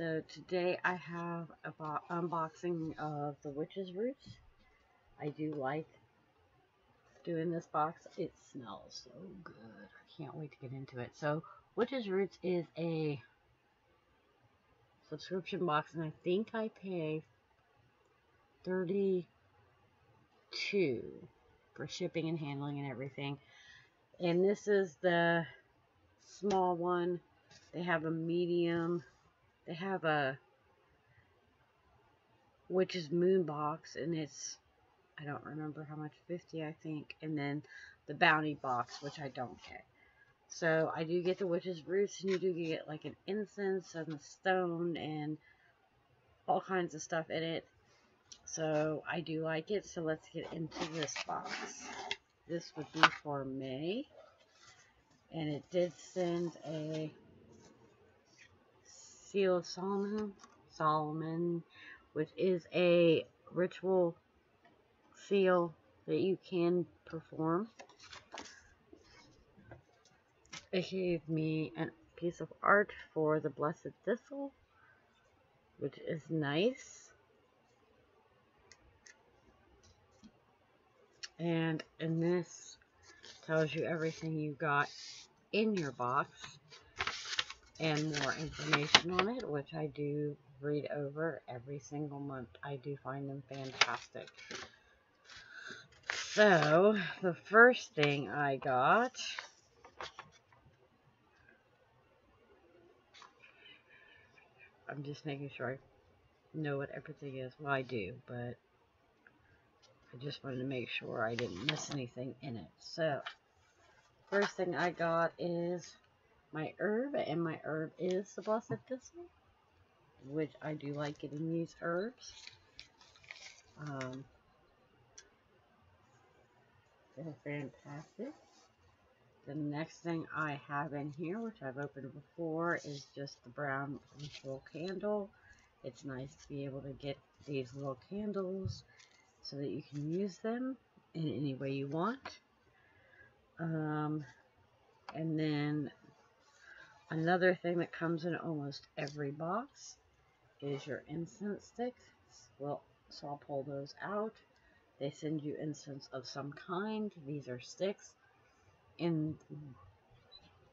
so today I have a unboxing of the Witch's Roots. I do like doing this box. It smells so good. I can't wait to get into it. So Witch's Roots is a subscription box and I think I pay 32 for shipping and handling and everything. And this is the small one. They have a medium they have a Witch's Moon box, and it's, I don't remember how much, 50 I think, and then the Bounty box, which I don't get. So I do get the Witch's Roots, and you do get like an incense and a stone and all kinds of stuff in it. So I do like it, so let's get into this box. This would be for May. And it did send a Seal of Solomon, Solomon, which is a ritual seal that you can perform. It gave me a piece of art for the Blessed Thistle, which is nice. And in this tells you everything you got in your box and more information on it, which I do read over every single month. I do find them fantastic. So, the first thing I got I'm just making sure I know what everything is. Well, I do, but I just wanted to make sure I didn't miss anything in it. So, first thing I got is my herb, and my herb is the Blessed Thistle, which I do like getting these herbs. Um, they're fantastic. The next thing I have in here, which I've opened before, is just the brown ritual candle. It's nice to be able to get these little candles so that you can use them in any way you want. Um, and then Another thing that comes in almost every box is your incense sticks. Well, so I'll pull those out. They send you incense of some kind. These are sticks in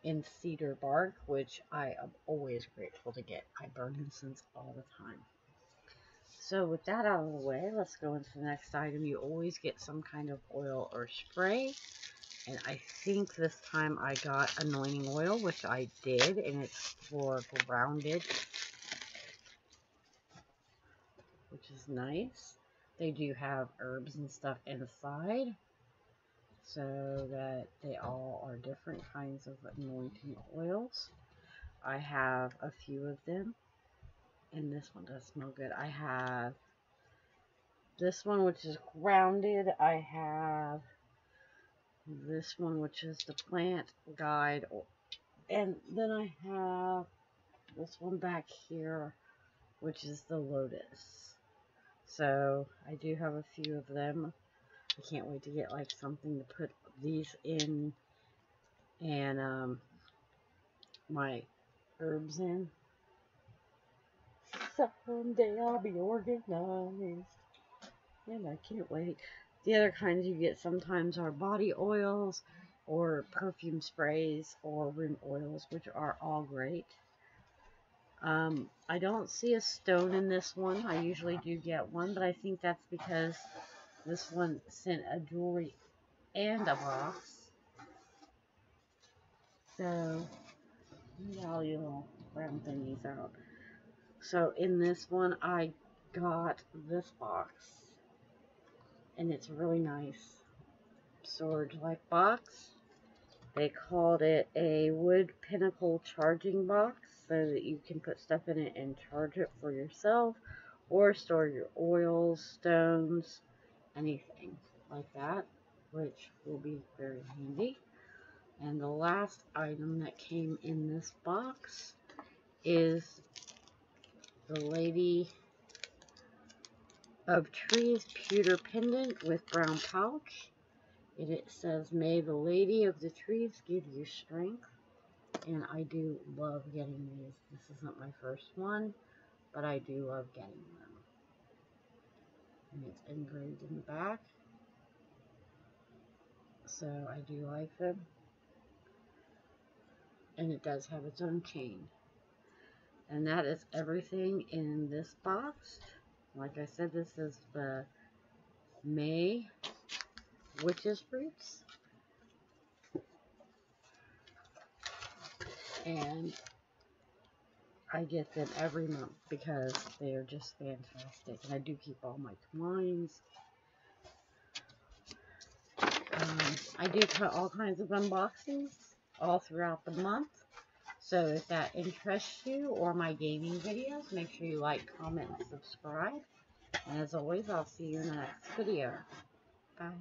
in cedar bark, which I am always grateful to get. I burn incense all the time. So with that out of the way, let's go into the next item. You always get some kind of oil or spray. And I think this time I got anointing oil, which I did, and it's for grounded, which is nice. They do have herbs and stuff inside, so that they all are different kinds of anointing oils. I have a few of them, and this one does smell good. I have this one, which is grounded. I have this one, which is the plant guide. And then I have this one back here, which is the lotus. So I do have a few of them. I can't wait to get like something to put these in and um, my herbs in. Someday I'll be organized. And I can't wait. The other kinds you get sometimes are body oils or perfume sprays or room oils, which are all great. Um, I don't see a stone in this one. I usually do get one, but I think that's because this one sent a jewelry and a box. So, get all your little brown thingies out. So, in this one, I got this box and it's a really nice storage-like box. They called it a wood pentacle charging box so that you can put stuff in it and charge it for yourself or store your oils, stones, anything like that, which will be very handy. And the last item that came in this box is the Lady of trees pewter pendant with brown pouch. And it says, May the lady of the trees give you strength. And I do love getting these. This isn't my first one. but I do love getting them. And it's engraved in the back. So I do like them. And it does have its own chain. And that is everything in this box. Like I said, this is the May Witches Roots. And I get them every month because they are just fantastic. And I do keep all my coins. Um, I do put all kinds of unboxings all throughout the month. So if that interests you or my gaming videos, make sure you like, comment, and subscribe. And as always, I'll see you in the next video. Bye.